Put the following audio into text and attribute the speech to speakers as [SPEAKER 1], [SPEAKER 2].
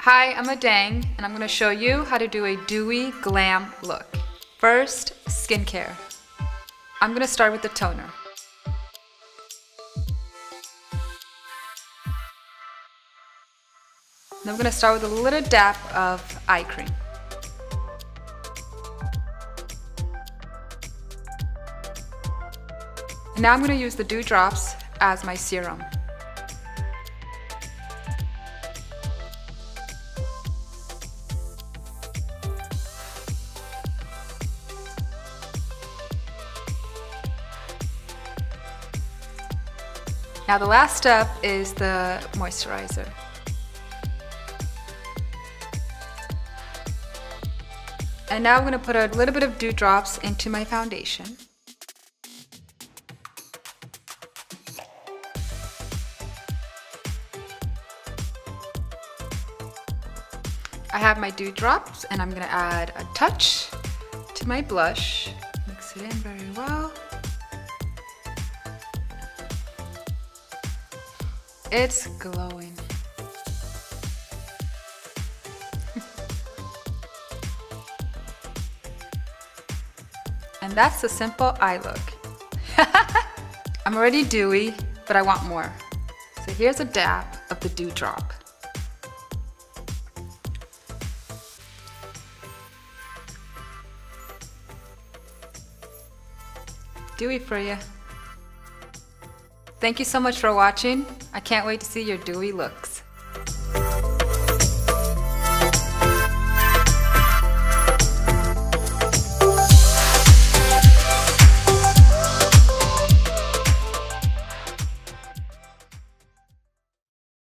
[SPEAKER 1] Hi, I'm Adang, and I'm going to show you how to do a dewy glam look. First, skincare. I'm going to start with the toner. And I'm going to start with a little dab of eye cream. And now I'm going to use the Dew Drops as my serum. Now the last step is the moisturizer. And now I'm going to put a little bit of dew drops into my foundation. I have my dew drops and I'm going to add a touch to my blush. Mix it in very well. It's glowing. and that's the simple eye look. I'm already dewy, but I want more. So here's a dab of the dew drop. Dewy for you. Thank you so much for watching. I can't wait to see your dewy looks.